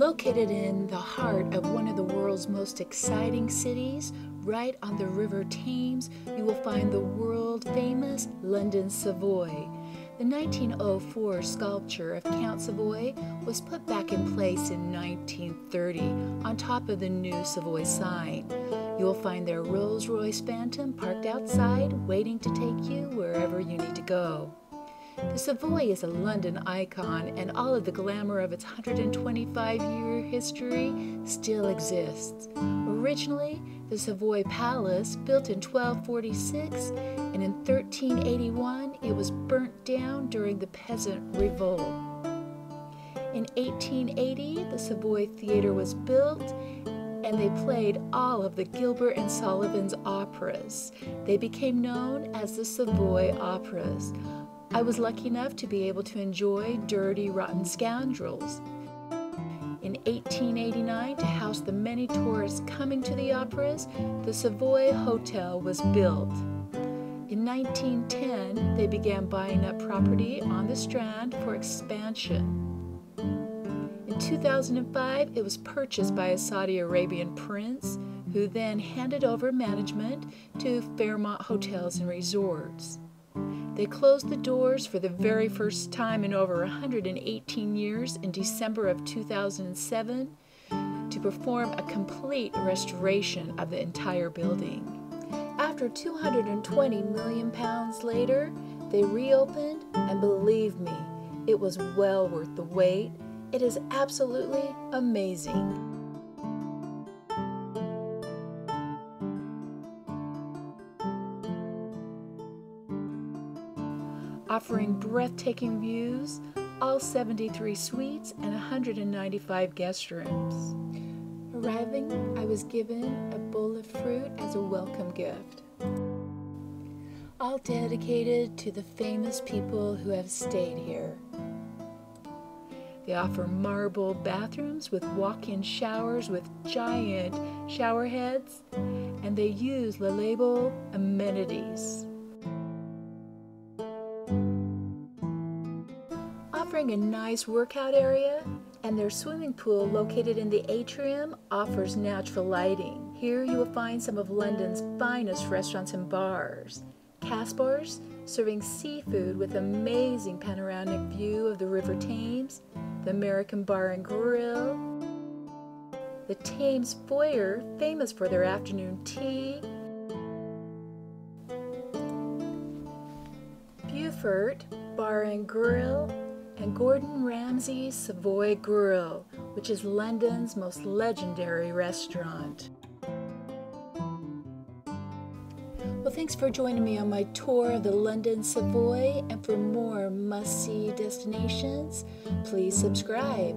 Located in the heart of one of the world's most exciting cities, right on the River Thames, you will find the world famous London Savoy. The 1904 sculpture of Count Savoy was put back in place in 1930 on top of the new Savoy sign. You will find their Rolls Royce Phantom parked outside, waiting to take you wherever you need to go. The Savoy is a London icon, and all of the glamour of its 125 year history still exists. Originally, the Savoy Palace, built in 1246, and in 1381 it was burnt down during the Peasant Revolt. In 1880, the Savoy Theatre was built and they played all of the Gilbert and Sullivan's operas. They became known as the Savoy Operas. I was lucky enough to be able to enjoy Dirty Rotten Scoundrels. In 1889, to house the many tourists coming to the operas, the Savoy Hotel was built. In 1910, they began buying up property on the Strand for expansion. In 2005, it was purchased by a Saudi Arabian prince who then handed over management to Fairmont Hotels and Resorts. They closed the doors for the very first time in over 118 years in December of 2007 to perform a complete restoration of the entire building. After 220 million pounds later, they reopened, and believe me, it was well worth the wait. It is absolutely amazing. Offering breathtaking views, all 73 suites, and 195 guest rooms. Arriving, I was given a bowl of fruit as a welcome gift. All dedicated to the famous people who have stayed here. They offer marble bathrooms with walk in showers with giant shower heads, and they use Le Label amenities. Offering a nice workout area, and their swimming pool located in the atrium offers natural lighting. Here you will find some of London's finest restaurants and bars. Kaspar's, serving seafood with amazing panoramic view of the River Thames, the American Bar and Grill, the Thames Foyer, famous for their afternoon tea, Beaufort Bar and Grill, and Gordon Ramsay's Savoy Grill, which is London's most legendary restaurant. Well, thanks for joining me on my tour of the London Savoy, and for more must see destinations, please subscribe.